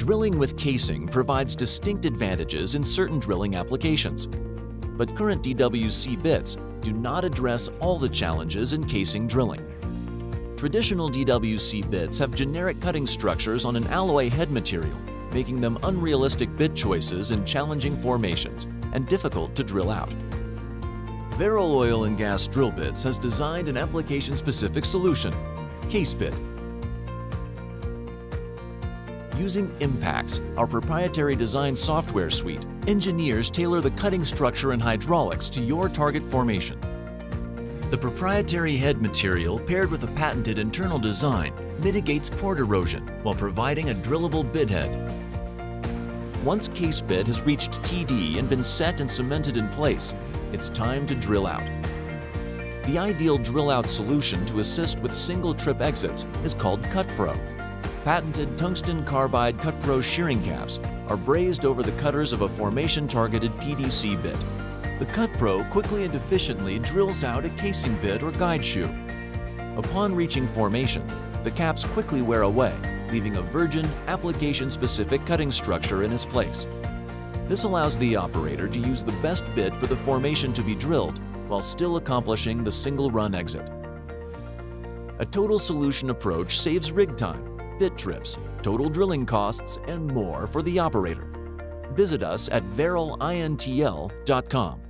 Drilling with casing provides distinct advantages in certain drilling applications. But current DWC bits do not address all the challenges in casing drilling. Traditional DWC bits have generic cutting structures on an alloy head material, making them unrealistic bit choices in challenging formations and difficult to drill out. Varel Oil and Gas Drill Bits has designed an application-specific solution, CaseBit. Using Impacts, our proprietary design software suite, engineers tailor the cutting structure and hydraulics to your target formation. The proprietary head material paired with a patented internal design mitigates port erosion while providing a drillable bit head. Once CaseBit has reached TD and been set and cemented in place, it's time to drill out. The ideal drill out solution to assist with single trip exits is called CutPro. Patented tungsten carbide CutPro shearing caps are brazed over the cutters of a formation targeted PDC bit. The CutPro quickly and efficiently drills out a casing bit or guide shoe. Upon reaching formation, the caps quickly wear away, leaving a virgin, application-specific cutting structure in its place. This allows the operator to use the best bit for the formation to be drilled while still accomplishing the single run exit. A total solution approach saves rig time, bit trips, total drilling costs, and more for the operator. Visit us at varelintl.com.